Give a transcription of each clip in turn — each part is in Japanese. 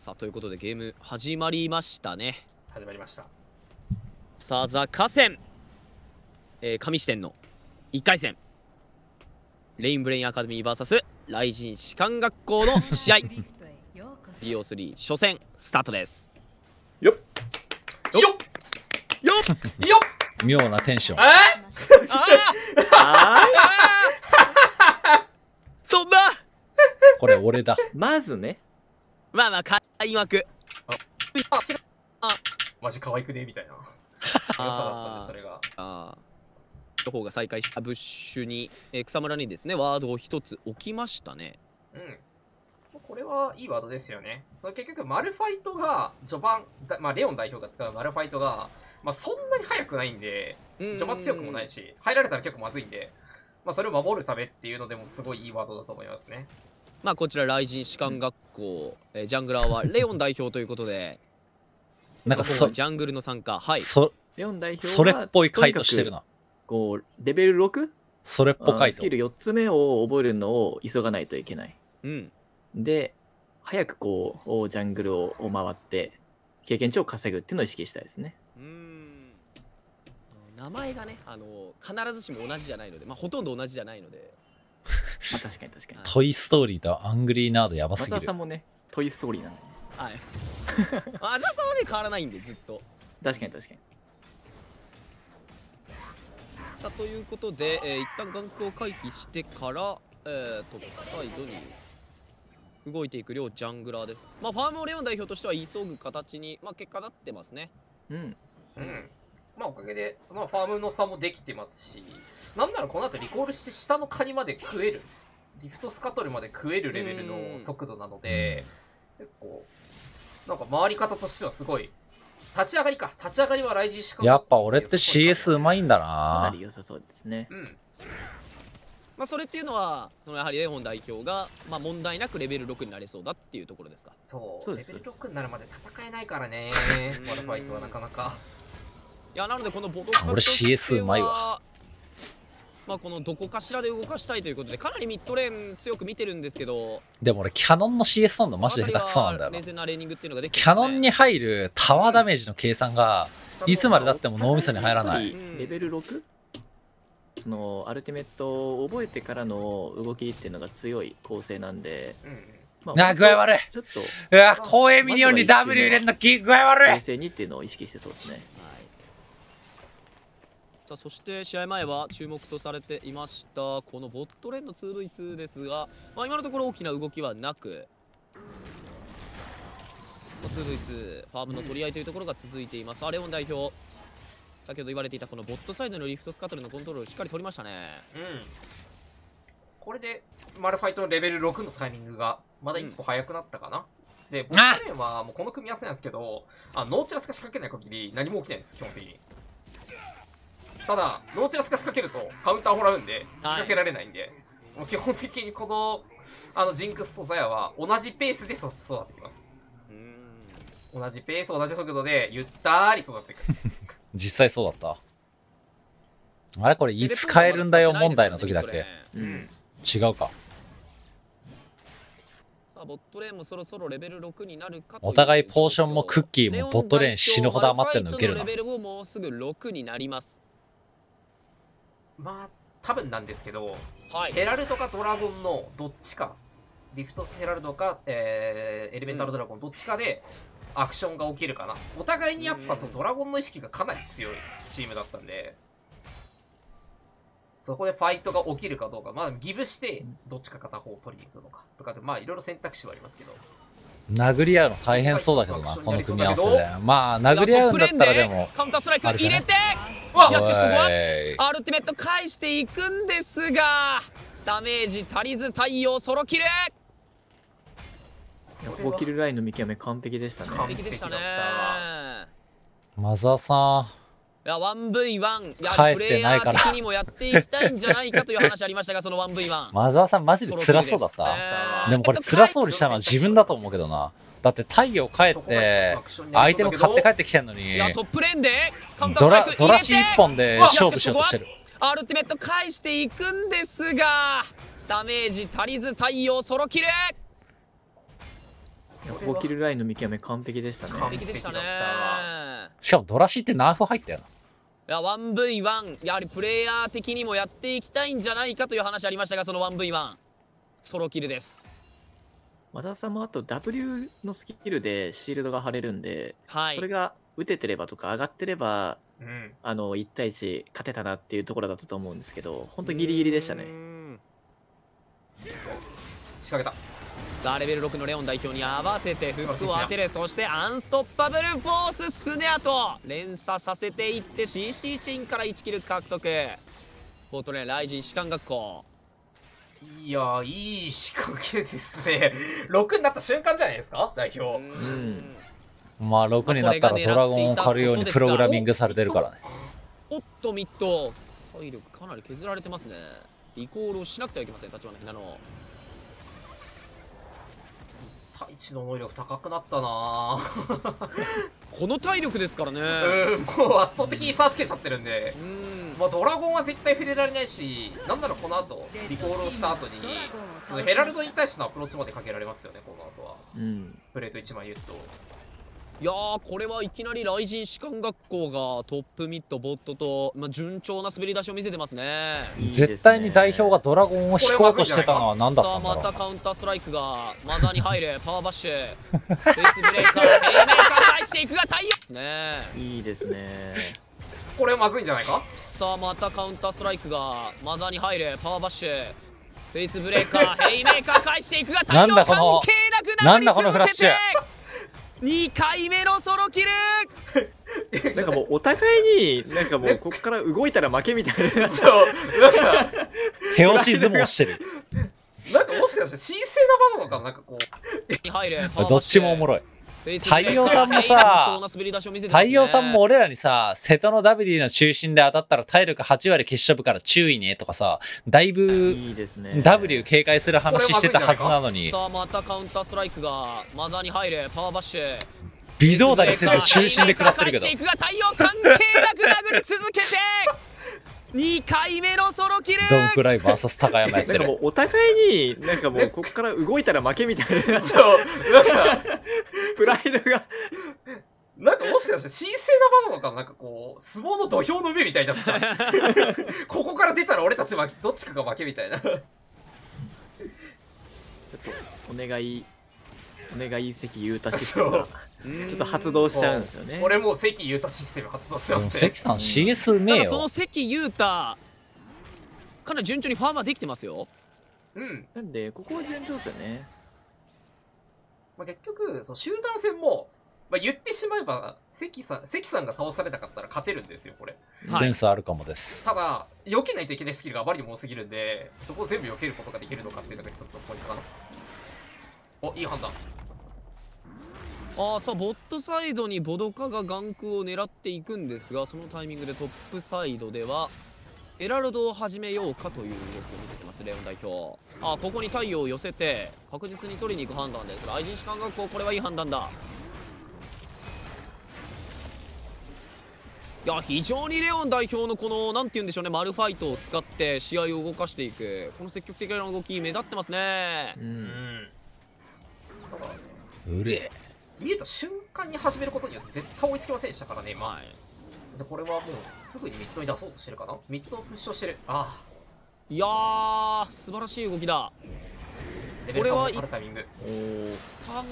さあということでゲーム始まりましたね。始まりました。さあザ・河川、えー、上支店の1回戦。レインブレインアカデミー VS 雷神士官学校の試合。BO3 初戦スタートです。よっ。よっ。よっ。よっ。妙なテンション。え？ああそんな。これ俺だ。まずね、まあまあ開幕あ。知らマジ可愛くね？みたいな。良さだったんでそれが。あー。情報が再開したブッシュに、えー草むらにですねワードを一つ置きましたね。うん。これはいいワードですよね。その結局マルファイトが序盤だ、まあ、レオン代表が使うマルファイトが、まあ、そんなに速くないんで序盤強くもないしし入られたら結構まずいんで、まあ、それを守るためっていうのでもすごいいいワードだと思いますねまあこちら雷神士官学校、えージャングラーはレオン代表ということでなんかそジャングルの参加。はい。そレオン代表はそれっぽい回答してるな。くこう、レベル 6? それっぽ回答。あスキル4つ目を覚えるのを急がないといけない。うん。で、早くこう、ジャングルを回って、経験値を稼ぐっていうのを意識したいですね。うーん。名前がねあの必ずしも同じじゃないのでまあほとんど同じじゃないのでまあ確かに確かに。トイ・ストーリーとアングリーナードやばす松ぎる田さんもね、トイ・ストーリーなんでね。はい あざさんはね変わらないんでずっと確かに確かに。さあということで、えー一旦ガンクを回避してから、えー、トップサイドに動いていく両ジャングラーです。まあ、ファームをレオン代表としては急ぐ形に、まあ、結果なってますね。うん。うんまあおかげで、まあ、ファームの差もできてますしなんならこの後リコールして下のカニまで食えるリフトスカトルまで食えるレベルの速度なので結構なんか回り方としてはすごい立ち上がりか。立ち上がりはライジンしかやっぱ俺って CS うまいんだかななり良さそうですね。うん。まあ、それっていうのは、そのやはりレオン代表が、まあ、問題なくレベル6になれそうだっていうところですか？そう。そうですレベル6になるまで戦えないからね。ワルファイトはなかなかいや、なのでこのボトあ俺 CS うまいわ。まあ、このどこかしらで動かしたいということで、かなりミッドレーン強く見てるんですけど、でも俺キャノンの CS なんだマジで下手くそなんだよな。冷静なレーニングっていうのができキャノンに入るタワーダメージの計算がいつまでだっても脳みそに入らない。レベル 6? そのアルティメットを覚えてからの動きっていうのが強い構成なんで、うん。うんまあ具合悪い。ちょっとうわ光栄ミニオンに W 入れんのき具合悪い。冷静にっていうのを意識してそうですね。はいさあそして試合前は注目とされていましたこのボットレーンの 2v2 ですが、まあ、今のところ大きな動きはなく、まあ 2v2 ファームの取り合いというところが続いています。アレオン代表先ほど言われていたこのボットサイドのリフトスカトルのコントロールをしっかり取りましたね。うん。これでマルファイトのレベル6のタイミングがまだ一歩早くなったかな、でボットレーンはもうこの組み合わせなんですけどあノーチラスが仕掛けない限り何も起きないんです基本的にただノーチラスが仕掛けるとカウンターをもらうんで仕掛けられないんで、もう基本的にこのあのジンクスとザヤは同じペースで育育ってきます。うーん。同じペース同じ速度でゆったり育っていく 実際そうだった。あれこれいつ変えるんだよ問題の時だっけうん。違うか。ボットレーンもそろそろレベル6になるかお互いポーションもクッキーもボットレーン死ぬほど余ってんの受けるな。レベルももうすぐ6になりますまあ多分なんですけどはい。ヘラルドかドラゴンのどっちか。リフトヘラルドか、えーエレメンタルドラゴンどっちかでアクションが起きるかな。お互いにやっぱそのドラゴンの意識がかなり強いチームだったんでそこでファイトが起きるかどうか。まあギブしてどっちか片方を取りに行くのか。とかでまあいろいろ選択肢はありますけど殴り合うの大変そうだけどなこの組み合わせで。まあ殴り合うんだったらでもカウンターストライク入れてうわい？やしかしここは？おい。アルティメット返していくんですがダメージ足りず太陽ソロキル。5キルラインの見極め完璧でしたね。完完璧でしたね。マザーさいや 1v1 いや帰っプレイヤーてないから。的にもやっていきたいんじゃないかという話ありましたがその 1v1 んマザーさんマジで辛そうだった。でもこれ辛そうにしたのは自分だと思うけどな。だって太陽帰って相手も買って帰ってきてんのに。いやトップレーンでカウンターストドラドラシ一本で勝負しようとしてる。アルティメット返していくんですがダメージ足りず太陽ソロキル。ここキルラインの見極め完璧でしたね。完敵でしたね。しかもドラシってナーフ入ったよな。いや 1V1 やはりプレイヤー的にもやっていきたいんじゃないかという話ありましたがその 1V1 ソロキルです和田さんもあと W のスキルでシールドが張れるんで、はいそれが打ててればとか上がってれば、うん。あの1対1勝てたなっていうところだったと思うんですけど、本当ギリギリでしたね。ん仕掛けた。さあレベル6のレオン代表に合わせてフックを当てる。そしてアンストッパブルフォーススネアと連鎖させていって CC チンから1キル獲得。フォートレーンライジン士官学校。いやー、いい仕掛けですね。6になった瞬間じゃないですか？代表。ん。まあ6になったらドラゴンを狩るようにプログラミングされてるからね。おっとミッド。体力かなり削られてますね。リコールをしなくてはいけません立花ひなの太一の能力高くなったなぁ。この体力ですからねうん、もう圧倒的に差つけちゃってるんで。うんまあ、ドラゴンは絶対触れられないし、なんならこの後、リコールをした後に、そのヘラルドに対してのアプローチまでかけられますよね、この後は。うん。プレート1枚言うと。いやーこれはいきなり雷神士官学校がトップミッドボットと、まあ、順調な滑り出しを見せてますね。いいですね絶対に代表がドラゴンを引こうとしてたのは何だっさあまたんだろうたカウンターストライクがマザーに入る パワーバッシュ。フェイスブレーカー ヘイメーカー返していくが対応ね。いいですね。これはまずいんじゃないか？さあまたカウンターストライクがマザーに入るパワーバッシュ。フェイスブレーカーヘイメーカー返していくが対応なんだこの関係なくなんだこのフラッシュ2回目のソロキル なんかもうお互いに、なんかもうここから動いたら負けみたいな。そう。なんか、手押し相撲してる。なんかもしかして神聖な場なのかな？なんかこう。に入るどっちもおもろい。太陽さんもさ太陽さんも俺らにさ、瀬戸の W の中心で当たったら体力8割結晶部から注意ねとかさ、だいぶいいですね。W 警戒する話してたはずなのに、さあまたカウンターストライクがマザーに入るパワーバッシュ微動だにせず中心で食らってるけど太陽関係なく殴り続けて2回目のソロキルドンクライ VS 高山やってる。なんかもうお互いに、なんかもうここから動いたら負けみたいな。そう。なんか、プライドが。なんかもしかして神聖な場なのかななんかこう、相撲の土俵の上みたいになってさ。ここから出たら俺たち負け、どっちかが負けみたいな。ちょっとお願い、お願い関裕太システムがちょっと発動しちゃうんですよね。俺もう関裕太システム発動しますね関。さん CS うめえただそのよ。関裕太かなり順調にファーマーできてますようん。なんで、ここは順調ですよね。まあ、結局、その集団戦も、まあ、言ってしまえば、関さん、関さんが倒されなかったら勝てるんですよ、これ。はいセンスあるかもです。ただ、避けないといけないスキルがあまりにも多すぎるんで、そこを全部避けることができるのかっていうのが一つのポイントかな。お、いい判断。ああさあボットサイドにボドカが眼空を狙っていくんですがそのタイミングでトップサイドではエラルドを始めようかという動きを見せてますレオン代表ああここに太陽を寄せて確実に取りに行く判断です雷神士官学校これはいい判断だいや非常にレオン代表のこのなんて言うんでしょうねマルファイトを使って試合を動かしていくこの積極的な動き目立ってますねう。うんうれえ。見えた瞬間に始めることによって絶対追いつきませんでしたからね、今。はいで、これはもう、すぐにミッドに出そうとしてるかな？ミッドをプッシュをしてる。ああ、いやー素晴らしい動きだ。レベル3これはを張るタイミング。おーたん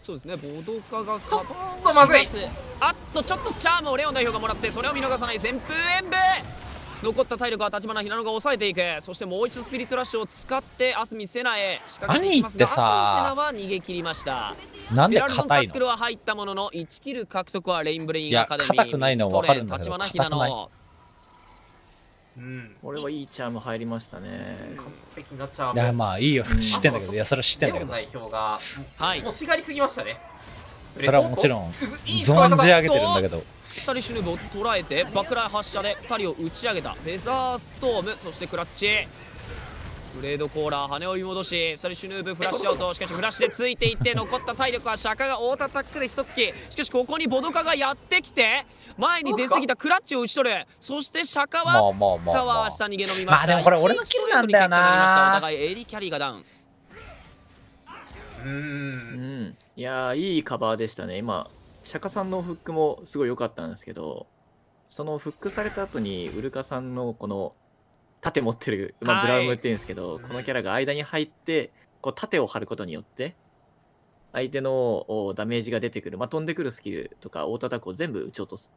そうですねボドカがちょっとまずい。あっとちょっとチャームをレオン代表がもらってそれを見逃さない。旋風演武残った体力は立花ひなのが抑えていく。そしてもう一度スピリットラッシュを使ってアスミセナへ仕掛けていきますが何言ってさアスミセナは逃げ切りました。なんで硬いの？ックルは入ったものの1キル獲得はレインブレインいやアカデミー。硬くないのは分かるんだけどトレン立花ひな硬のうん。これはいいチャーム入りましたね。完璧なチャーいやム。まあいいようん知ってんだけどいやそれは知ってんだけど表が、はい欲しがりすぎましたね。それはもちろん存じ上げてるんだけど2人シュヌーブを捉えてバックライン発射で2人を打ち上げたフェザーストームそしてクラッチブレードコーラー羽を追い戻し2人シュヌーブフラッシュアウトしかしフラッシュでついていって残った体力は釈迦が大タタックで一突き。しかしここにボドカがやってきて前に出過ぎたクラッチを打ち取る。そして釈迦まあはまあまあまタワーあ下逃げ飲みました。まあでもこれ俺のキルなんだよな。お互いエリキャリーがダウンうん。いやーいいカバーでしたね。今釈迦さんのフックもすごい良かったんですけどそのフックされた後にウルカさんのこの盾持ってる、まあ、はい。ブラウムっていうんですけど、このキャラが間に入ってこう盾を張ることによって相手のおダメージが出てくる、まあ、飛んでくるスキルとかオートアタックを全部撃ち落とす。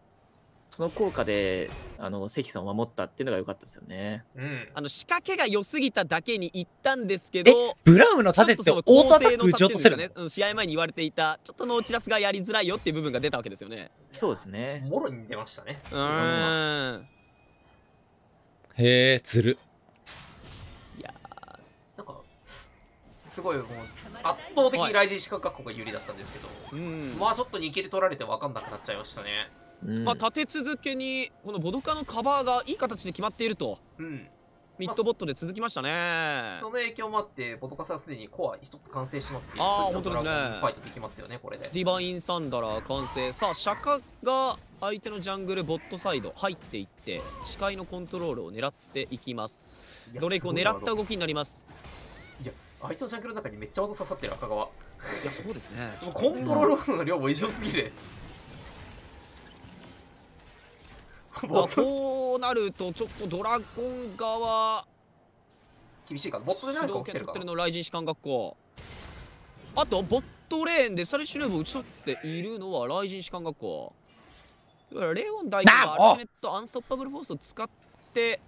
その効果であの関さんを守ったっていうのが良かったですよね。うん。あの仕掛けが良すぎただけに行ったんですけどブラウムの盾ってオートアタック撃ち落とせるねうん試合前に言われていたちょっとノーチラスがやりづらいよっていう部分が出たわけですよね。そうですね。もろに出ましたね。うーんへえ、ずる。いやなんかすごいもう圧倒的にライジン資格学校が有利だったんですけど、うん。まあちょっと2キル取られて分かんなくなっちゃいましたね。うん。まあ、立て続けにこのボドカのカバーがいい形で決まっているとうん。ミッドボットで続きましたね。その影響もあってボトカさんすでにコア一つ完成しますしあー次のドラゴン本当ですね。ファイトできますよねこれで。ディバインサンダラー完成。さあ釈迦が相手のジャングルボットサイド入っていって視界のコントロールを狙っていきます。ドレイクを狙った動きになります。いや相手のジャングルの中にめっちゃ技刺さってる赤側いやそうですね。コントロールの量も異常すぎる、まあボットこうなるとちょっとドラゴン側。厳しいからボットで何か起きてるかのライジン士官学校。あとボットレーンでサレシュヌーブを打ち取っているのはライジン士官学校レオン大統領アルティメットアンストッパブルフォースを使って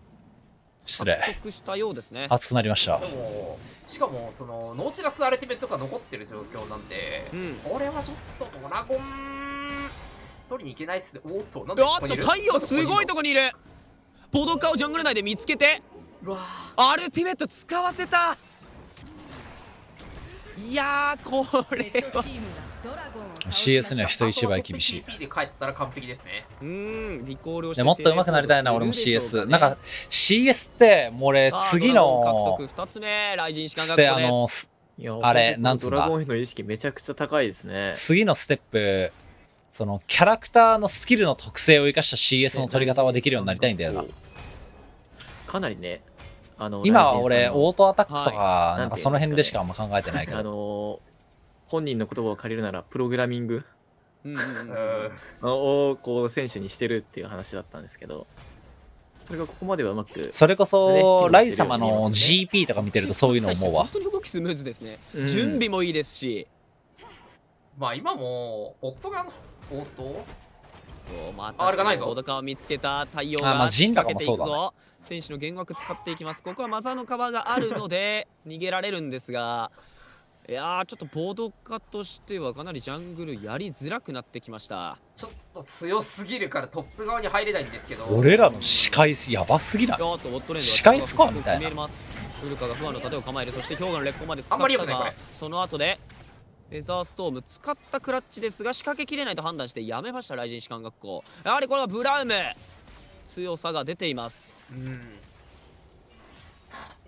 失礼。したようですね。熱くなりました。しかもそのノーチラスアルティメットが残ってる状況なんで、うん。これはちょっとドラゴン取りに行けないっすね。おーっとなんであっとここにいる。太陽すごいとここにいる。ボドカをジャングル内で見つけてうわアルティメット使わせた。いやーこれは CS には人ー一倍厳しい。で帰ったら完璧ですねうーんリコールをしてでもっと上手くなりたいな、俺も CS。ねなんか、CS って、もう俺、次の、獲得2つ目ライジン士官ステ、あの、あれなんつうんだ？ドラゴンへの意識めちゃくちゃ高いですね次のステップ、その、キャラクターのスキルの特性を生かした CS の取り方はできるようになりたいんだよな。かなりねあの今は俺、オートアタックとか、はなんかその辺でしかあんま考えてないけあど。の本人の言葉を借りるならプログラミングうんうんうんうん。を こう選手にしてるっていう話だったんですけどそれがここまではうまく、それこそ、ねライ様の GP とか見てるとそういうの思うわ。本。当に動きスムーズですね、うん。準備もいいですし。まあ今もボットガンオート？おまああれがないぞ。ボドカを見つけた太陽が仕掛けていくかもそうだぞ。選手の幻惑使っていきます。ここはマザーのカバーがあるので 逃げられるんですがいやーちょっとボドカとしてはかなりジャングルやりづらくなってきました。ちょっと強すぎるからトップ側に入れないんですけど。俺らの視界やばすぎないおっとウォットレンドが視界スコアみたいな。ウルカが不安の盾を構える。そして氷河の劣行まで使あんまり良ったがくないこれその後でフェザーストーム使ったクラッチですが仕掛けきれないと判断してやめましたライジン士官学校。やはりこれはブラウム。強さが出ています。うん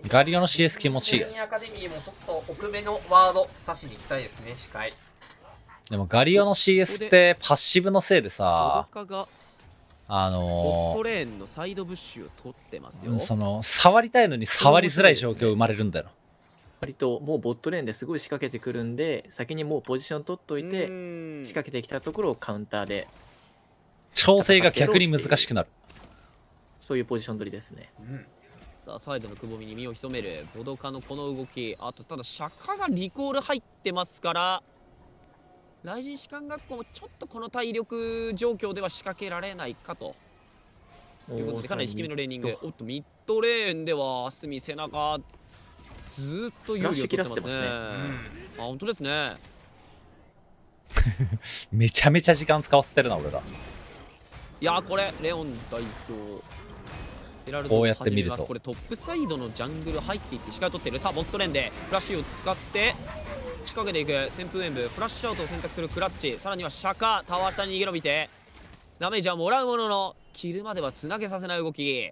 ガリオの CS 気持ち。いいアカデミーもちょっと奥目のワード刺しに行きたいですね視界でもガリオの CS ってパッシブのせいでボさ、あボッのトレーンのサイドブッシュを取ってますよ。ー、その、触りたいのに触りづらい状況生まれるんだよ。割ともうボットレーンですごい仕掛けてくるんで先にもうポジション取っといてうん。仕掛けてきたところをカウンターで。調整が逆に難しくなる。そういうポジション取りですね。うんさあサイドのくぼみに身を潜める。ボドカのこの動き。あとただ釈迦がリコール入ってますから。雷神士官学校もちょっとこの体力状況では仕掛けられないかと。いうことでかなり低めのレーニング。おっとミッドレーンでは隅背中ずーっと有利を取ってますね。フラッシュ切らせてますね。あ本当ですね。めちゃめちゃ時間使わせてるな、俺ら。いやーこれレオン代表こうやって見ると。これトップサイドのジャングル入っていって視界を取ってる。さあボットレーンでフラッシュを使って仕掛けていく。旋風演舞フラッシュアウトを選択するクラッチ。さらにはシャカタワー下に逃げ延びて。ダメージはもらうもののキルまではつなげさせない動き。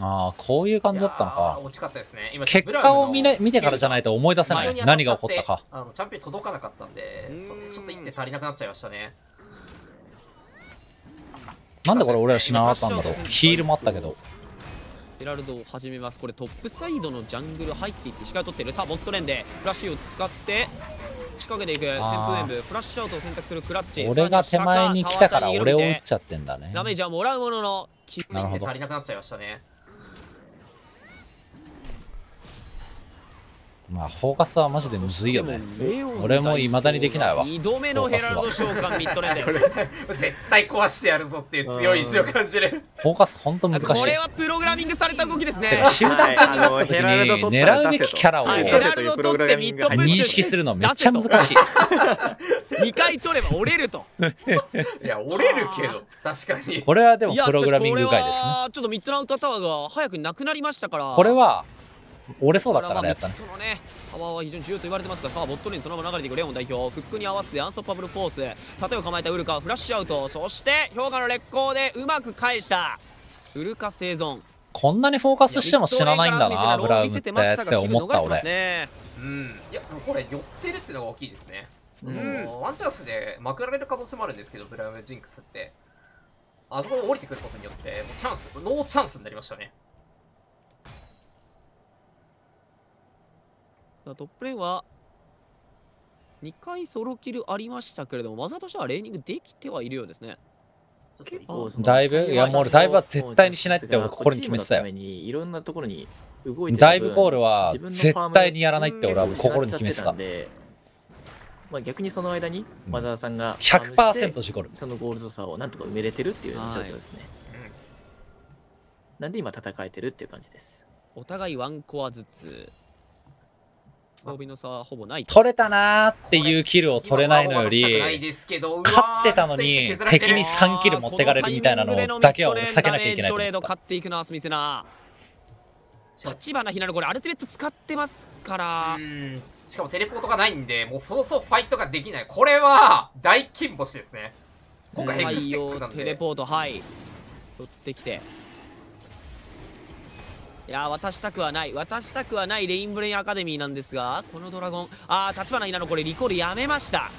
ああ、こういう感じだったのか。惜しかったですね。今結果を見,、ね、見てからじゃないと思い出せない。何が起こったか。あのチャンピオン届かなかったんでちょっと一手足りなくなっちゃいましたね。なんでこれ俺ら死ななかったんだろう。ヒールもあったけど。ヘラルドを始めます。これトップサイドのジャングル入っていって視界を取ってる。さあボットレーンでフラッシュを使って仕掛けていく。旋風演舞フラッシュアウトを選択するクラッチ。俺が手前に来たから俺を打っゃちゃってんだね。ダメージはもらうもののきなるほど足りなくなっちゃいましたね。まあフォーカスはマジでむずいよね。俺も未だにできないわ。2度目のヘラルド召喚ミッドレーンです。絶対壊してやるぞっていう強い意志を感じる。フォーカスほんと難しい。これはプログラミングされた動きですね。集団戦になった時はい。あのヘラルドに狙うべきキャラを認識するのめっちゃ難しい。2回取れば折れると。いや、折れるけど、確かに。これはでもプログラミング外ですね。ちょっとミッドナウトタワーが早くなくなりましたから。これは折れそうだったからやったねこれはまあミッドのねパワーは非常に重要と言われてますがさあボットレーンにそのまま流れていくレオン代表。フックに合わせてアンストッパブルフォース。盾を構えたウルカフラッシュアウト。そして氷河の裂溝でうまく返した。ウルカ生存。こんなにフォーカスしても死なないんだなブラウムってって思った俺ね。うん。いや、これ、寄ってるってのが大きいですね。うん。ワンチャンスでまくられる可能性もあるんですけど、ブラウムジンクスって。あそこに降りてくることによって、もうチャンス、ノーチャンスになりましたね。トップレーンは2回ソロキルありましたけれども技としてはレーニングできてはいるようですね。だいぶいやもう俺だいぶは絶対にしないって俺心に決めてたよいろんなところに動いてダイブゴールは絶対にやらないって俺は心に決めてた。まあ逆にその間にうん。マザーさんがファームして100%事故る。そのゴールド差をなんとか埋めれてるっていう状況ですね、うん。なんで今戦えてるっていう感じです。お互いワンコアずつ装備の差はほぼない取れたなーっていうキルを取れないのより勝ってたのに敵に3キル持ってかれるみたいなのだけは俺避けなきゃいけないと思ってたトレード勝っていくのはスミセナ立花ひなのこれアルティメット使ってますからうんしかもテレポートがないんで、もうそうそうファイトができない。これは大金星ですね。今回ヘクステックなんで。テレポートはい取ってきていやー渡したくはない。渡したくはないレインブレインアカデミーなんですがこのドラゴン。ああ立花ひなのこれリコールやめました。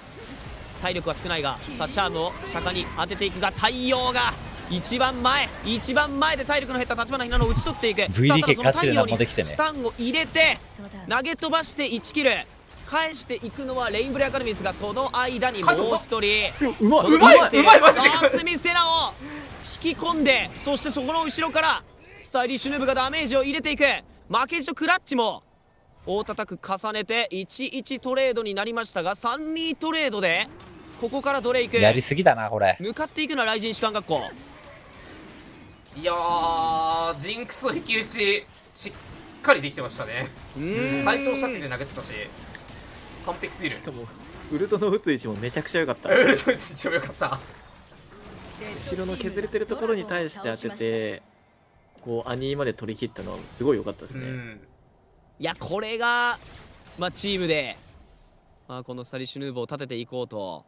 体力は少ないがさあチャームを釈迦に当てていくが太陽が一番前。一番前で体力の減った立花ひなのを打ち取っていく。VDK さあただその太陽にガチで何もできてね。負担を入れて投げ飛ばして1キル。返していくのはレインブレイアカデミーですがその間にもう一人。うまうまいうまいマジで。夏見セナを引き込んでそしてそこの後ろからスタイリッシュヌーブがダメージを入れていく。負けじとクラッチも。大叩く重ねて1-1トレードになりましたが3-2トレードでここからドレイクやりすぎだなこれ。向かっていくのは雷神士官学校。いやー、ジンクス引き打ち、しっかりできてましたね。うーん。最長射程で投げてたし、完璧すぎる。し。かもウルトの打つ位置もめちゃくちゃ良かった。ウルトス一番良かった。後ろの削れてるところに対して当ててこうアニーまで取り切ったのはすごい良かったですね、うん。いやこれが、まあ、チームで、まあ、このスタイリッシュヌーブを立てていこうと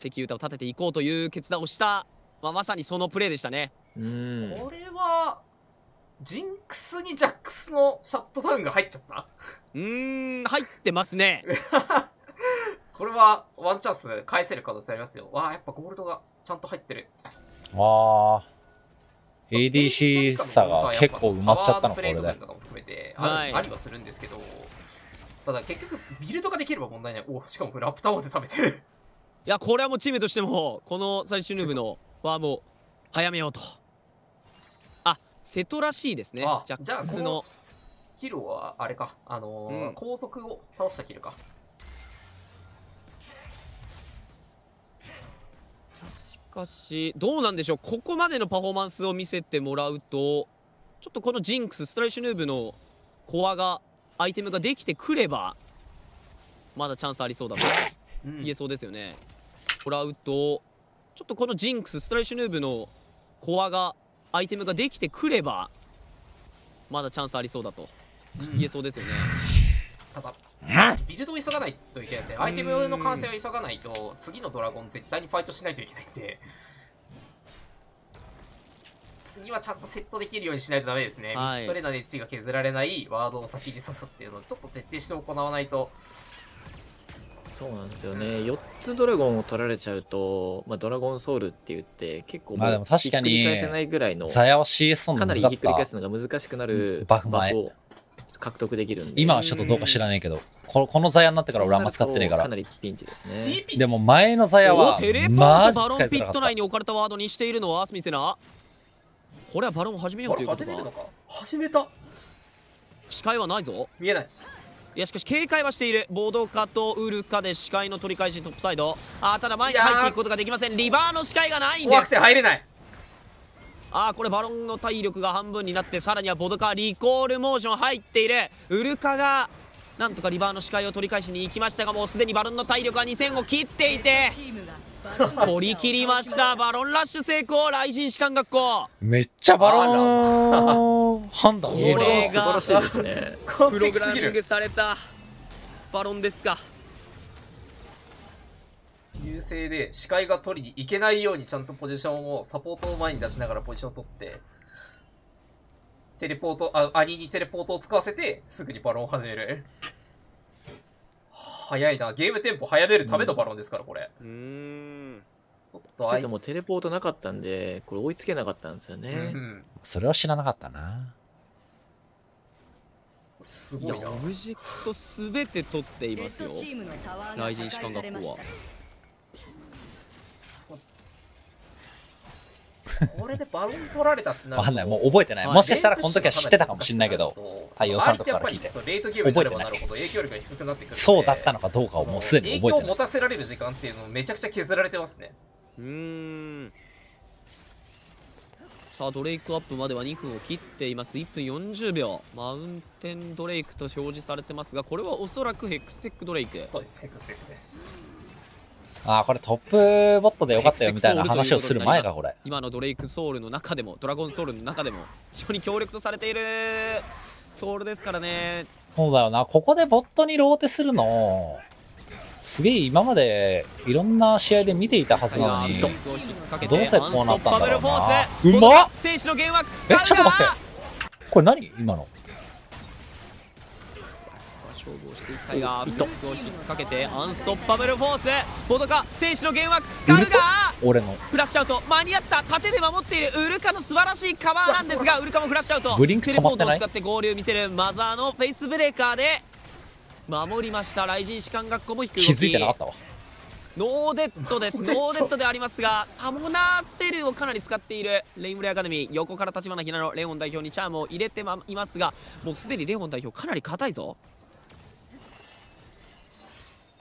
石油歌を立てていこうという決断をした、まあ、まさにそのプレーでしたねうんこれは、ジンクスにジャックスのシャットダウンが入っちゃった？うーん入ってますね これはワンチャンス返せる可能性ありますよ。わあ、やっぱゴールドがちゃんと入ってる。あー ADC 差が結構埋まっちゃったのこれで。ある,、はい。ありはするんですけど、ただ結局ビルドができれば問題ない。おしかもこれラプターまで食べてる。いやこれはもうチームとしてもこのスタイリッシュヌーブのファームを早めようと。あ瀬戸らしいですね。ああこのックスの。キルはあれか、あのーうん。後続を倒したキルか。かしどうなんでしょうここまでのパフォーマンスを見せてもらうとちょっとこのジンクスストライシュヌーブのコアがアイテムができてくればまだチャンスありそうだとうん言えそうですよね。もらうとちょっとこのジンクスストライシュヌーブのコアがアイテムができてくればまだチャンスありそうだとうん言えそうですよね。ただ、ビルドを急がないといけないですね。アイテムの完成を急がないと、次のドラゴン絶対にファイトしないといけないんで、次はちゃんとセットできるようにしないとダメですね。はい。ミッドレーナーで HP が削られないワードを先に刺すっていうのをちょっと徹底して行わないと、そうなんですよね。4つドラゴンを取られちゃうと、まあ、ドラゴンソウルって言って結構まあでも確かにひっくり返せないぐらいのかなりひっくり返すのが難しくなるバフ前。を一獲得できるんで。今はちょっとどうか知らねえけど、ここのザヤになってから俺あんま使ってねえから。かな。りピンチですね。でも前のザヤはおテレポマジートバロンピット内に置かれたワードにしているのはスミセナ。これはバロンを始めようということか。始めるのか。始めた。視界はないぞ。見えない。いやしかし警戒はしている。ボードカとウルカで視界の取り返しトップサイド。あーただ前に入っていくことができません。リバーの視界がないんで怖くすて入れないあーこれバロンの体力が半分になってさらにはボドカリコールモーション入っている。ウルカがなんとかリバーの視界を取り返しに行きましたがもうすでにバロンの体力は2000を切っていて 取り切りました。バロンラッシュ成功。雷神士官学校。めっちゃバロン。判断これねが素晴らしいですね。完プログラミングされたバロンですか優勢で視界が取りに行けないようにちゃんとポジションをサポートを前に出しながらポジションを取ってテレポートあ兄にテレポートを使わせてすぐにバロンを始める。早いな。ゲームテンポ早めるためのバロンですからこれ、うーん。ちょっとそあいもテレポートなかったんで、これ追いつけなかったんですようね。ん。それは知らなかったな。すいやごいなオブジェクトすべて取っていますよ。雷神士官学校はこれでバロン取られたってなると。わかんない。もう覚えてない。はいもしかしたらこの時は知ってたかもしんないけど太陽さんとかから聞いて。そうレートゲームになればなるほど。影響力が低くなってくるそうだったのかどうかをもうすでに覚えてない。影響を持たせられる時間っていうのをめちゃくちゃ削られてますね。うーん。さあドレイクアップまでは2分を切っています。1分40秒。マウンテンドレイクと表示されてますがこれはおそらくヘクステックドレイク。そうです。ヘクステックですああこれトップボットでよかったよみたいな話をする前かこれ。今のドレイクソウルの中でもドラゴンソウルの中でも非常に強力とされているソウルですからね。そうだよな。ここでボットにローテするの。すげえ今までいろんな試合で見ていたはずなのに。どうせこうなったんだろうな。うまっ！えちょっと待って。これ何？今の？勝負をしていきたいがフックを引っ掛けてアンストッパブルフォーツボドカ選手の弦は使うが俺の。フラッシュアウト。間に合った。盾で守っている。ウルカの素晴らしいカバーなんですが ウルカもフラッシュアウト。ブリンク止まってない？テレポートを使って合流見せるマザーのフェイスブレーカーで守りました。雷神士官学校も引く気づいてなかったわ。ノーデッドです。ノーデッド。でありますがサモナースペルをかなり使っている。レインブレアカデミー。横から立花ひなのレオン代表にチャームを入れてまいますがもうすでにレオン代表かなり硬いぞ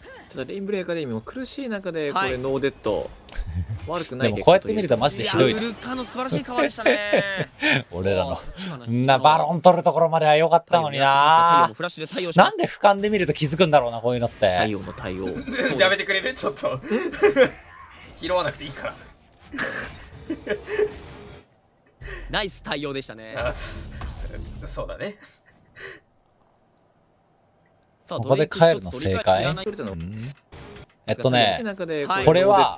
ただレインブレイアカデミーも苦しい中で、こはい。れノーデッド。悪くないでもこうやって見るとマジでひどいな。ウルカの素晴らしいカバーでしたね。俺らのなバロン取るところまでは良かったのにな。フラッシュで対応しまなすんで俯瞰で見ると気づくんだろうなこういうのって。対応の対応。やめてくれるちょっと拾わなくていいからナイス対応でしたね。そうだねここで帰るの正解？えっとねこれは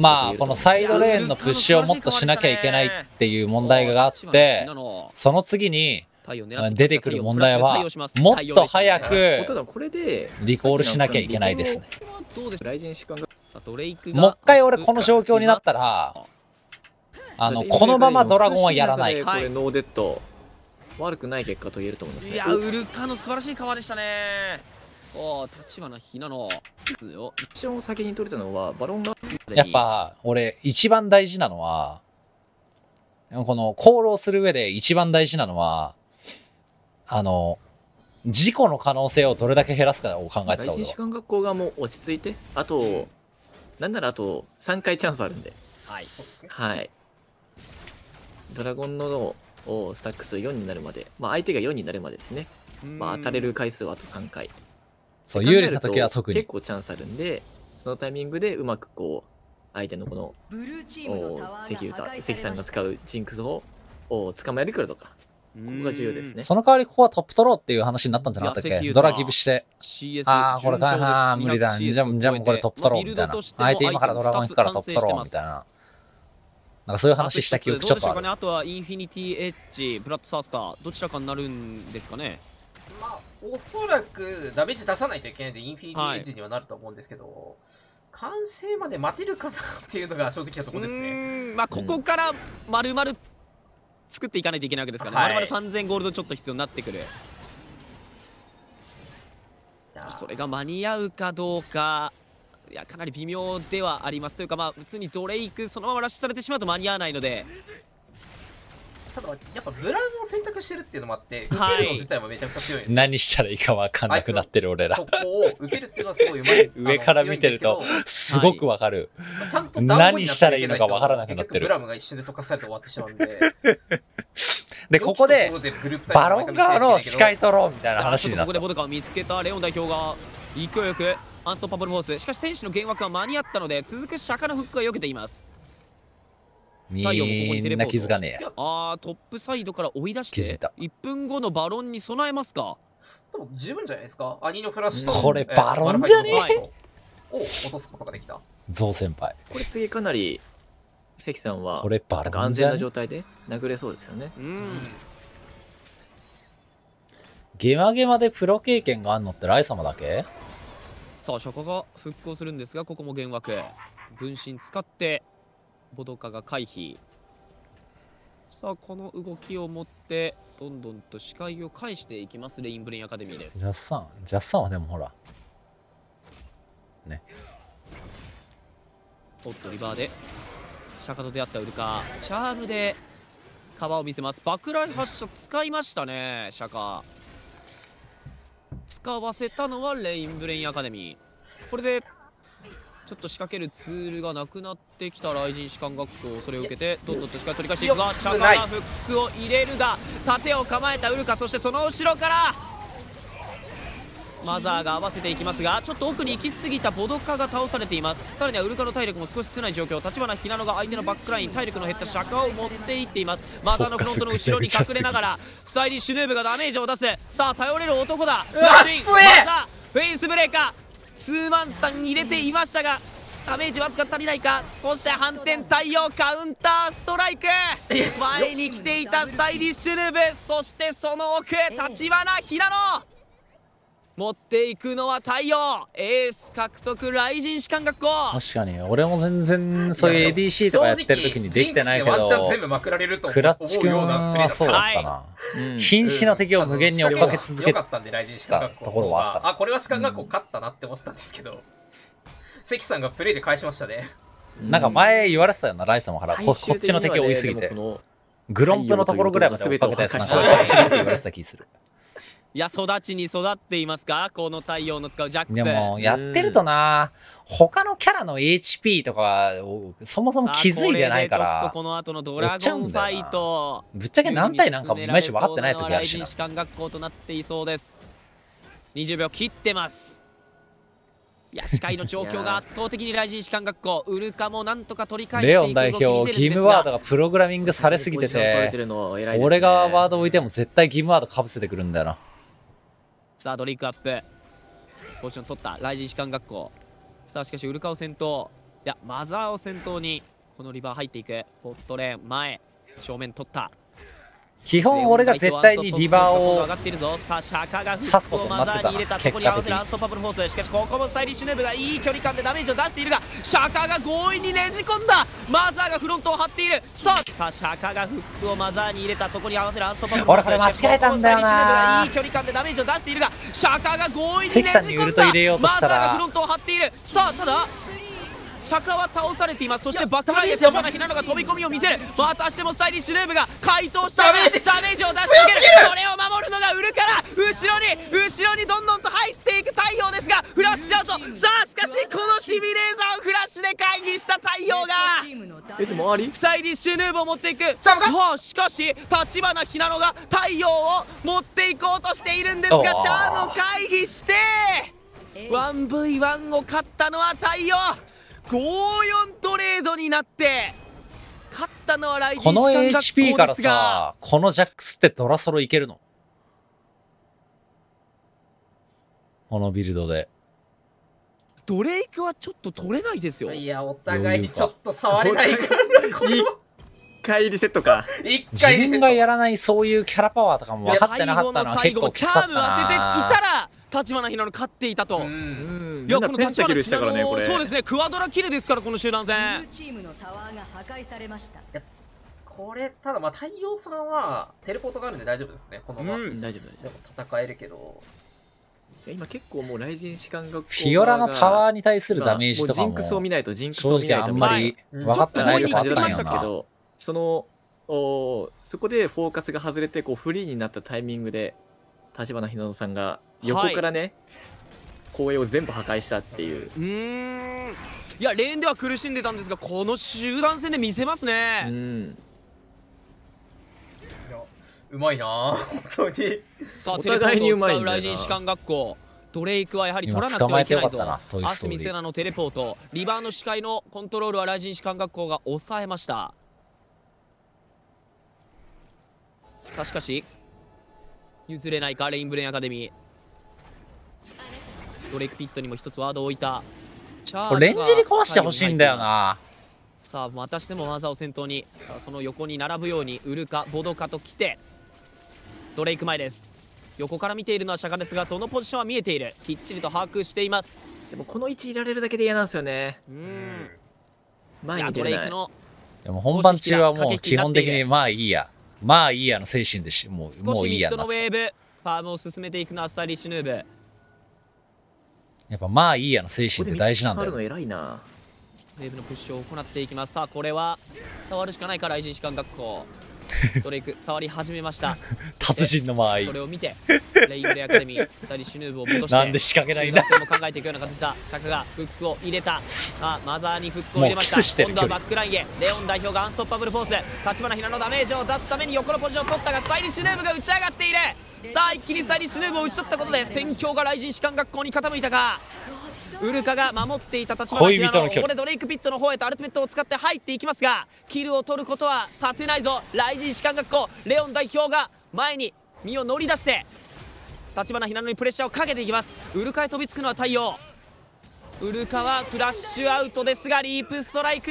まあこのサイドレーンのプッシュをもっとしなきゃいけないっていう問題があってその次に出てくる問題はもっと早くリコールしなきゃいけないですね。もう一回俺この状況になったらあのこのままドラゴンはやらない。これ no dead 悪くない結果と言えると思いますね。いやウルカの素晴らしいカバーでしたね。おお立花ひなの。よミッションを先に取れたのはバロンがやっぱ俺一番大事なのはこの航路する上で一番大事なのはあの事故の可能性をどれだけ減らすかを考えてた俺は雷神士官学校がもう落ち着いてあとなんならあと3回チャンスあるんで。はい。はい。ドラゴンのをスタック数4になるまで、まあ、相手が4になるまでですね、まあ、当たれる回数はあと3回。そう有利な時は特に。結構チャンスあるんでそのタイミングでうまくこう相手のこのお関歌関さんが使うジンクスをお捕まえてくるとかここが重要ですね。その代わりここはトップ取ろうっていう話になったんじゃなかったっけドラギブして。CS ああこれか無理だ。じゃあじゃあもうこれトップ取ろうみたいな。相手今からドラゴン行くからトップ取ろうみたいななんかそういう話した記憶ちょっとある。どうでしょうかね。あとはインフィニティエッジブラッドサースターどちらかになるんですかね。まあおそらくダメージ出さないといけないんでインフィニティエッジにはなると思うんですけど、完成まで待てるかなっていうのが正直なところですうねまあここから丸々作っていかないといけないわけですからね、はい。我々3000ゴールドちょっと必要になってくる。それが間に合うかどうかいやかなり微妙ではあります。というかまあ普通にドレイクそのままラッシュされてしまうと間に合わないので。ただやっぱブラウンを選択してるっていうのもあって受はい。けるの自体もめちゃくちゃ強いんですよ、何したらいいか分かんなくなってる俺ら。特攻を受けるっていうのはすごいうまい上から見てるとすすごくわかる。けどちゃんとダウンになって何したらいいのかわからなくなってるブラムが一瞬で溶かされて終わってしまうんで。で、ここでバロン側の視界取ろうみたいな話になった。ここで。ボドカを見つけたレオン代表が勢いよくアンストパブルフォース。しかし選手の幻惑は間に合ったので続く釈迦のフックが避けています。みんな気づかねえや。あートップサイドから追い出して気づいた。1分後のバロンに備えますか？多分十分じゃないですか？兄のフラッシュとこれえーバロンじゃねえ？を。落とすことができた。ゾウ先輩。これ次かなり関さんはこれバなんか安全なロンじゃね？状態で殴れそうですよね。うん。ゲマゲマでプロ経験があんのってライ様だけ？さあ釈迦が復興するんですがここも幻惑分身使ってボドカが回避。さあこの動きを持ってどんどんと視界を返していきますレインブレインアカデミーです。ジャッサン。ジャッサンはでもほら。おっとリバーで。シャカと出会ったウルカチャームでカバーを見せます。爆雷発射使いましたねシャカ使わせたのはレインブレインアカデミー。これでちょっと仕掛けるツールがなくなってきた雷神士官学校それを受けてどんどんと視界取り返していくがよシャカがフックを入れるが盾を構えたウルカそしてその後ろからマザーが合わせていきますがちょっと奥に行き過ぎたボドカが倒されています。さらにはウルカの体力も少し少ない状況。立花ひなのが相手のバックライン体力の減った釈迦を持っていっています。マザーのフロントの後ろに隠れながらスタイリッシュヌーブがダメージを出すさあ頼れる男だ。フラッシュインマザーフェイスブレーカー。ツーマンスタン入れていましたがダメージわずか足りないか。そして反転対応カウンターストライク。前に来ていたスタイリッシュヌーブ。そしてその奥立花ひなの持っていくのは太陽エース獲得雷神士官学校確かに、俺も全然そういう ADC とかやってる時にできてないけどクスでワンチャン、全部まくられると思クラッチ君うようだったはそうだったな。瀕死の敵を無限に追っかけ続けたところはあったあ、これは士官学校勝ったなって思ったんですけど、関さんがプレイで返しましたね。なんか前言われてたよな、ライ様から。ここっちの敵多いすぎて。グロンプのところぐらいまで追っかけたやつなんか多すぎって言われてた気する。いや育ちに育っていますか？この太陽の使うジャックス。でも、やってるとな、他のキャラの HP とかをそもそも気づいてないから。ちょっとこ、の後のドラゴンファイト。ぶっちゃけ何体なんかもいまいち分かってない時あるしな。雷神。士官学校となっていそうです20秒切ってます。いや視界の状況が圧倒的に雷神士官学校。ウルカもなんとか取り返していくレオン代表、義務ワードががプログラミングされすぎてて、俺がワード置いても絶対義務ワードかぶせてくるんだよな。さあドリンクアップ。ポジション取った。雷神士官学校。さあしかしウルカを先頭。いやマザーを先頭にこのリバー入っていく。ポットレーン前。正面取った。基本俺が絶対にリバーを上がっているぞさあシャカがフ刺すことックをになってたマザーに入れた結果そこに合わせ的にるアンストパブルフォースしかしここもスタイリッシュネーブがいい距離感でダメージを出しているがシャカが強引にねじ込んだマザーがフロントを張っている。さあさあシャカがフックをマザーに入れた。そこに合わせる。アンストパブルフォース俺これ間違えたんだよな。しかしここもスタイリッシュネーブがいい距離感でダメージを出しているがシャカが強引にねじ込んだマザーがフロントを張っている。さあただシャカは倒されています。そしてバックラインで花ひなのが飛び込みを見せる。またしてもスタイリッシュネーブが回答した。ダメージダメージを出していけ強すぎる！るそれを守るのがウルから後ろに後ろにどんどんと入っていく太陽ですがフラッシュアウト。さあしかしこのシミュレーザーをフラッシュで回避した太陽が。えでもあり？スタイリッシュヌーブを持っていく。さあしかし立花ひなのが太陽を持っていこうとしているんですがチャームを回避して 1v1 を勝ったのは太陽5-4トレードになって勝ったのはライジこのン士官学校 HP からさ、このジャックスってドラソロいけるの？このビルドで。ドレイクはちょっと取れないですよいや、お互いにちょっと触れないからな、これは。帰りセットか回リセット分がやらないそういうキャラパワーとかも分かってなかったのは結構きつかった最後の最後もチャームを当てていたな。ら立花ひなの勝っていたと、うんうんいやみんなペンタキルしたからねこれそうですねクワドラキルですからこの集団戦チームのタワーが破壊されました。これ、ただまあ太陽さんはテレポートがあるんで大丈夫ですね。このまま。うん大丈夫でも戦えるけど。夫今結構もう雷神士官学校フィオラのタワーにに対するダメージとかもジンクスを見ないとジンクスを正見ないと直あんまりはい分かってないとこあったんやなしたけどそのおそこでフォーカスが外れてこうフリーになったタイミングで立花ひなのさんが横からね、公営を全部破壊したっていう、うーん。いやレーンでは苦しんでたんですがこの集団戦で見せますうね、ん、いや、うまいな。ぁ本当に。さあお互いにうまいんだよ士官学校ドレイクはやはり取今らなくてはいけないぞ。アスミセナのテレポートリバーの視界のコントロールは雷神士官学校が抑えました。さあしかし譲れないかレインブレインアカデミードレイクピットにも一つワードを置いた。チャーこれレンジリ壊してほしいんだよな。さあまたしても技を先頭にその横に並ぶようにウルカボドカと来てドレイク前です。横から見ているのは釈迦ですがそのポジションは見えている。きっちりと把握しています。でもこの位置いられるだけで嫌なんですよね。うーん。い前やに出れない。ドレイクのでも本番中はもう基本的にまあいいや。まあいいやの精神でしもう少もういいやなしミッドのウェーブ。ファームを進めていくのはスタイリッシュヌーブやっぱまあいいやの精神って大事なんだここでよミックスあるの偉いなウェーブのプッシュを行っていきます。さあこれは触るしかないから雷神士官学校ドレイク触り始めました。達人の間合い。それを見てレインブレイアカデミースタイリッシュヌーブを戻してなんで仕掛けないんだ。も考えていくような形だ。シャクがフックを入れた。あマザーにフックを入れました。今度はバックラインへ。レオン代表がアンストッパブルフォース。立花ひなのダメージを出すために横のポジションを取ったがスタイリッシュヌーブが打ち上がっているさあ一気にスタイリッシュヌーブを打ち取ったことで戦況が雷神士官学校に傾いたかウルカが守っていた立花ひなの恋人の距離。ここでドレイクピットの方へとアルティメットを使って入っていきますがキルを取ることはさせないぞ。雷神士官学校レオン代表が前に身を乗り出して立花ひなのにプレッシャーをかけていきます。ウルカへ飛びつくのは太陽。ウルカはフラッシュアウトですがリープストライク。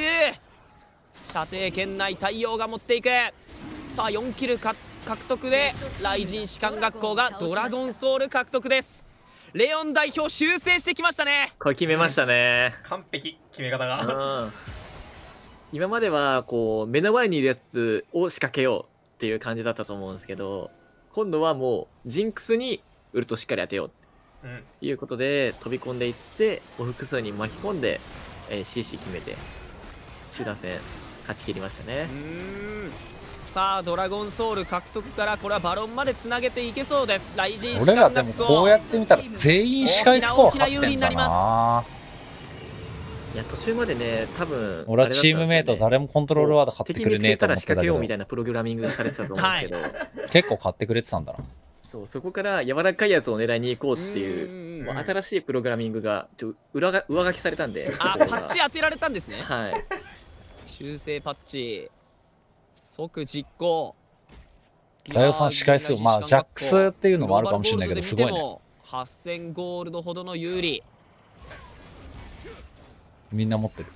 射程圏内太陽が持っていく。さあ4キルか獲得で雷神士官学校がドラゴンソウル獲得です。レオン代表修正してきましたね。これ決めましたね。完璧、決め方が。うん。今まではこう目の前にいるやつを仕掛けようっていう感じだったと思うんですけど今度はもうジンクスにウルトしっかり当てよううん。ということで飛び込んでいってお複数に巻き込んで、えー、CC 決めて集団戦勝ち切りましたね。うーんさあドラゴンソウル獲得からこれはバロンまでつなげていけそうです。雷神士俺らでもこうやってみたら全員視界スコア勝ってんだな。いや途中までね多分俺はチームメイト誰もコントロールワード買って敵くれねえと思ってたけど仕掛けようみたいなプログラミングがされてたと思うんですけど、結構買ってくれてたんだな。そうそこから柔らかいやつを狙いに行こうっていううもう新しいプログラミングがちょ裏が上書きされたんであパッチ当てられたんですね。はい。修正パッチ即実行。太陽さん視界数まあジャックスっていうのもあるかもしれないけどすごいね。8000ゴールドほどの有利。みんな持ってる。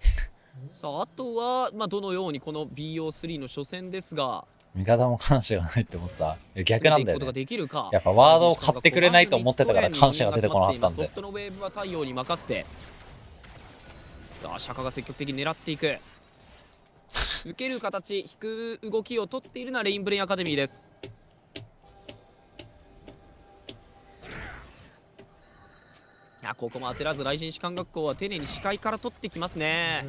さああとは、まあ、どのようにこの BO3 の初戦ですが。味方も感謝がないってもさ逆なんだよね。やっぱワードを買ってくれないと思ってたから感謝が出てこなかったんで。ソフトのウェーブは太陽に任せて。さあ釈迦が積極的に狙っていく。受ける形引く動きを取っているのはレインブレインアカデミーです。いやここも焦らず雷神士官学校は丁寧に視界から取ってきますね。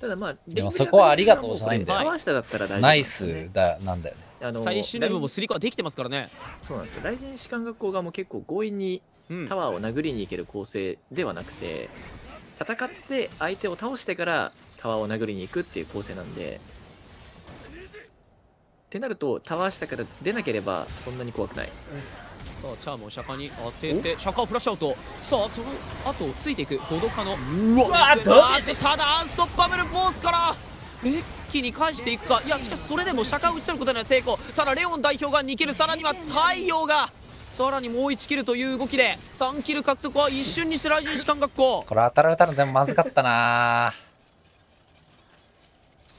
ただまあでもそこはありがとうじゃないんだよ。川下だったら大丈夫ナイスだなんだよね。あのスタイリッシュヌーブもスリカはできてますからね。そうなんですよ。雷神士官学校側も結構強引にうん。タワーを殴りに行ける構成ではなくて戦って相手を倒してからタワーを殴りに行くっていう構成なんで。ってなるとタワー下から出なければそんなに怖くない。さあチャームを釈迦に当てて釈迦をフラッシュアウト。さあその後ついていくボドカの。うわあーただアンストッパブルフォースから一気に返していくか。いやしかしそれでも釈迦を打ち取ることには成功。ただレオン代表が2キルさらには太陽がさらにもう1キルという動きで3キル獲得は一瞬にして雷神士官学校。これ当たられたのでもまずかったな。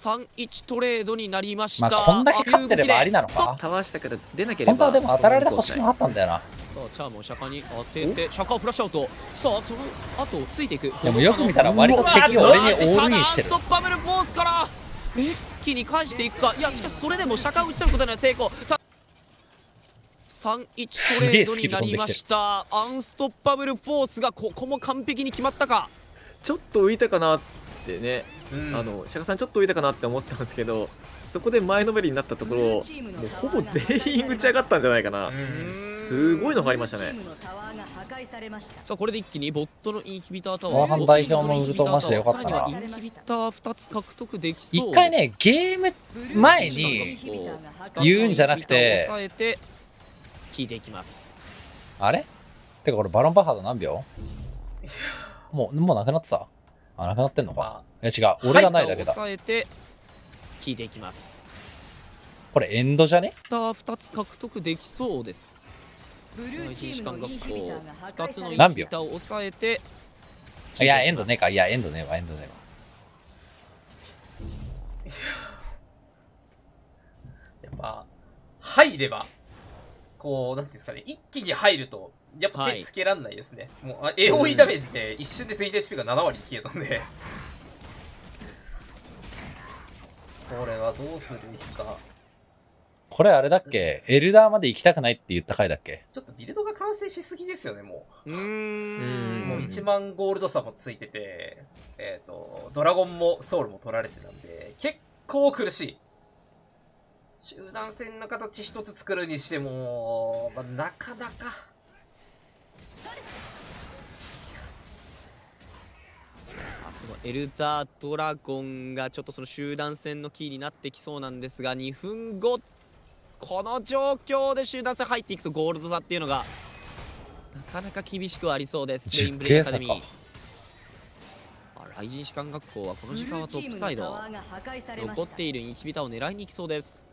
3-1トレードになりました。まあこんだけ勝ってればありなのか。タワー下から出なければ本当はでも当たられてほしくそんなかったんだよな。あチャームを釈迦に当てて釈迦をフラッシュアウト。さあその後ついていく。でもよく見たら割と敵俺にオールインしてる。ストッパブルフォースから。一気に返していくか。いやしかしそれでも釈迦を打ち取ることには成功。さ3-1トレードになりました。アンストッパブルフォースがここも完璧に決まったか。ちょっと浮いたかなってね、うん。あの釈迦さんちょっと浮いたかなって思ったんですけどそこで前のめりになったところもうほぼ全員打ち上がったんじゃないかな、うん。すごいのがありましたね。さあこれで一気にボットのインヒビタータワーハン代表のウルトマジでよかったな。さらにはインヒビター2つ獲得できそう一回ねゲーム前に言うんじゃなくて聞いていきます。あれ？てかこれバロンバハード何秒？もうもうなくなってた？あなくなってんのか？いや違う。俺がないだけだ。抑えて聞いていきます。これエンドじゃね？ター2つ獲得できそうです。ブルーチームのイン学校ヒビターが破2つの何秒を抑えていやエンドねえか。いやエンドねえわ。エンドねえわ。やっぱ、入れば、こう、なんていうんですかね、一気に入ると、やっぱ手つけらんないですね。もう、あ AOE ダメージで一瞬で全員 HP が7割に消えたんで。これはどうするべきか。これあれだっけ？エルダーまで行きたくないって言った回だっけ？ちょっとビルドが完成しすぎですよね、もうーうんう。もう1万ゴールド差もついてて、えっ、と、ドラゴンもソウルも取られてたんで、結構苦しい。集団戦の形一つ作るにしても、まあ、なかなか。あそのエルダードラゴンがちょっとその集団戦のキーになってきそうなんですが2分後この状況で集団戦入っていくとゴールド差っていうのがなかなか厳しくはありそうです。レインブレインアカデミー。10あ雷神士官学校はこの時間はトップサイド。残っているインヒビターを狙いに行きそうです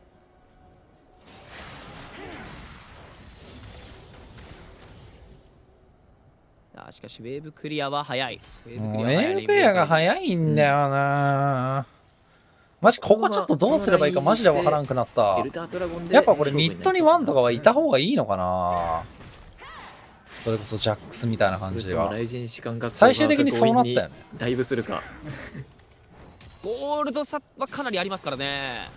しかしウェーブクリアは早い。ウェもうエ早いルクリアが早いんだよな。マジここちょっとどうすればいいかマジでわからんくなった。やっぱこれミッドにワンとかはいた方がいいのかな。それこそジャックスみたいな感じでは最終的にそうなったよね。だいぶするかゴールド差はかなりありますからね。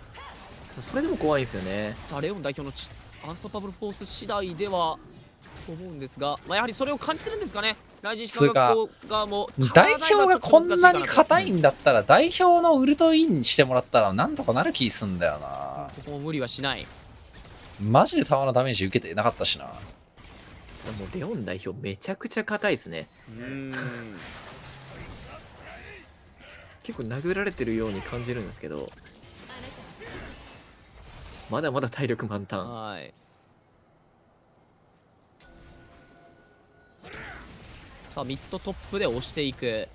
それでも怖いんですよね。レオン代表のちアンストパブルフォース次第ではと思うんですが、まあ、やはりそれを感じてるんですかね。も代表がこんなに硬いんんだったら代表のウルトインしてもらったらなんとかなる気すんだよな。ここも無理はしない。マジでタワーのダメージ受けてなかったしな。もうレオン代表めちゃくちゃ硬いですね。うーん。結構殴られてるように感じるんですけど。まだまだ体力満タン。はいさあミッドトップで押していく。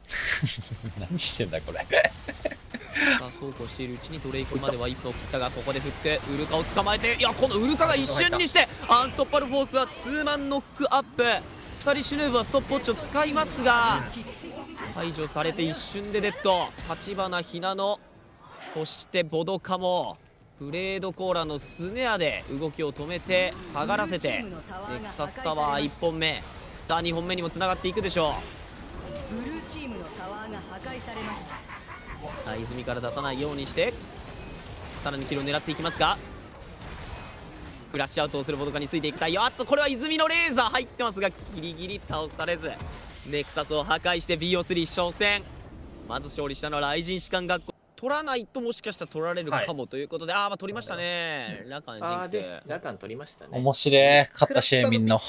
何してんだこれ。さあそうこうしているうちにドレイクまでは1分を切ったがここでフック。ウルカを捕まえていやこのウルカが一瞬にしてアンストッパルフォースはツーマンノックアップ。2人シュヌーブはストップウォッチを使いますが排除されて一瞬でデッド。立花ひなのそしてボドカもブレードコーラのスネアで動きを止めて下がらせてネクサスタワー1本目さあ2本目にもつながっていくでしょう。ブルーチームのタワーが破壊されました。さあ泉から出さないようにしてさらにキルを狙っていきますが。フラッシュアウトをするボドカについていきたい。よあっとこれは泉のレーザー入ってますがギリギリ倒されずネクサスを破壊して BO3 初戦。まず勝利したのは雷神士官学校。取らないともしかしたら取られるかもということで、ああまあ取りましたね。ラカンジンクあーでラカン取りましたね。面白い。勝った試合みんなク